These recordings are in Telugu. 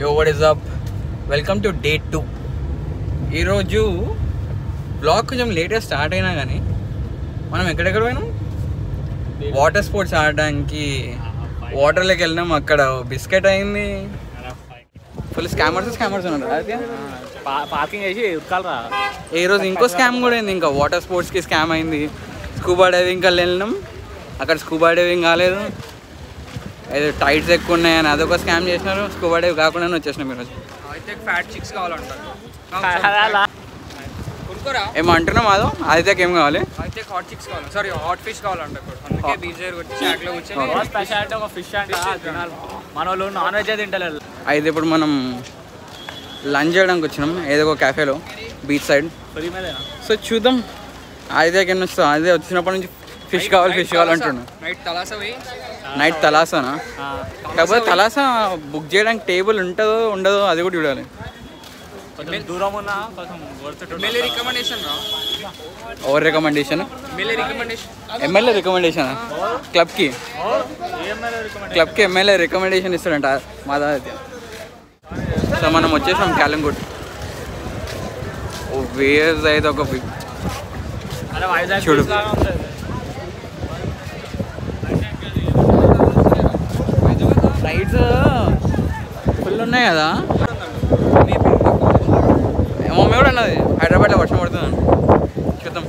Yo what is up welcome to day two ఈరోజు బ్లాగ్ కొంచెం లేట్గా స్టార్ట్ అయినా కానీ మనం ఎక్కడెక్కడ పోయినాం? వాటర్ స్పోర్ట్స్ ఆడడానికి వాటర్లోకి వెళ్ళినాం. అక్కడ బిస్కెట్ అయింది. ఫుల్ స్కామర్స్ స్కామర్స్ ఉన్నారు. పార్కింగ్ ఉరకాలరా ఈ రోజు ఇంకో స్కామ్ కూడా అయింది. ఇంకా వాటర్ స్పోర్ట్స్కి స్కామ్ అయింది. స్కూబా డైవింగ్ కల్లా వెళ్ళినాం. అక్కడ స్కూబా డైవింగ్ కాలేదు. ఏదో టైట్స్ ఎక్కువ ఉన్నాయని అదొక స్కామ్ చేసినారు. స్కూబా డైవ్ కాకుండానే వచ్చేసినాం ఈరోజు. అయితే ఫ్యాట్ చిక్స్ కావాలంట కొనుక్కోరా? ఏమో అంటున్నాం అదో అయితే ఏం కావాలి? అయితే హాట్ చిక్స్ కావాలి. సారీ హాట్ ఫిష్ కావాలంట ఇప్పుడు. అందుకే బీచ్ దగ్గర వచ్చి చాట్లో కూర్చొని స్పెషాలిటీ ఒక ఫిష్ అంటే. మన వాళ్ళు నాన్ వెజ్ తింటలేరు. అయితే ఇప్పుడు మనం లంచ్ చేయడానికి వచ్చినాం. ఏదో ఒక క్యాఫేలో బీచ్ సైడ్. సో చూద్దాం. అయితే ఎన్ని వస్తుంది అదే వచ్చినప్పటి నుంచి ఫిష్ కావాలి ఫిష్ కావాలి అంటున్నాను నైట్ తలాస నైట్ తలాసానా? కాకపోతే తలాసా బుక్ చేయడానికి టేబుల్ ఉంటుందో ఉండదో అది కూడా చూడాలి. దూరం ఉన్నా recommendation over recommendation MLA recommendation MLA recommendation క్లబ్కి? క్లబ్కి ఎమ్మెల్యే రికమెండేషన్ ఇస్తారంట మాదా అయితే సో మనం వచ్చేసాం క్యాలంగుడ్ ఓ వేర్స్ అయితే ఒక చూడు. ఉన్నాయి కదా మమ్మీ కూడా అన్నది హైదరాబాద్లో వర్షం పడుతుందని చూద్దాం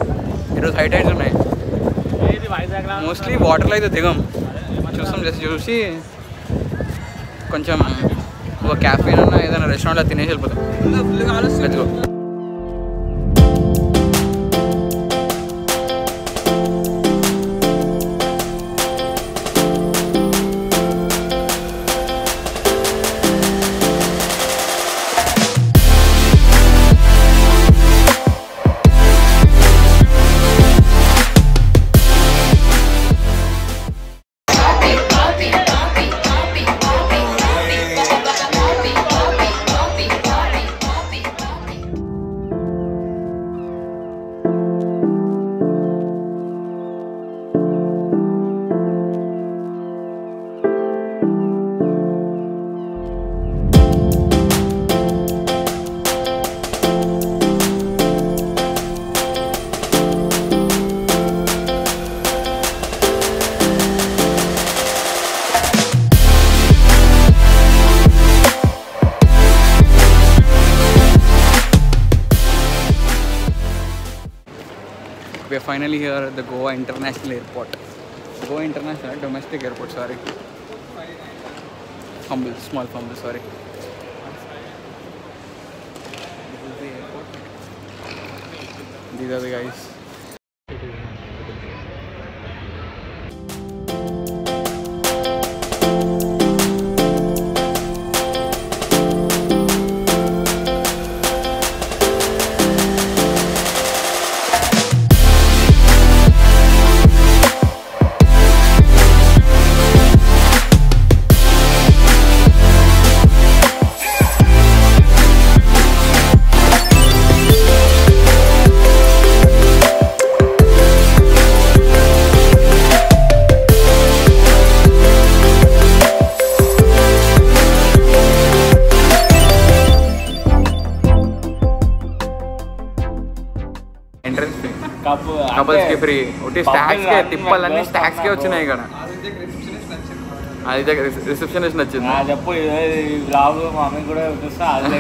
ఈరోజు హై టైడ్స్ ఉన్నాయి ఏది వైజాగ్ లాగా మోస్ట్లీ వాటర్లో అయితే దిగం చూస్తాం జస్ట్ చూసి కొంచెం ఒక క్యాఫే అన్నా ఏదైనా రెస్టారెంట్లో తినేసి వెళ్ళిపోతాం We are finally here at the Goa International Airport. Goa International, domestic airport, sorry. Fumble, small fumble, sorry. This is the airport. These are the guys. Entrance fee cup couples కి ఫ్రీ ఒకటి స్టాక్స్ కే తిప్పాలన్నీ స్టాక్స్ కే వచ్చినాయి ఇక్కడ అది రిసెప్షనిస్ట్ నచ్చింది చెప్పు రావు మా మమ్మీ కూడా చూస్తా అదే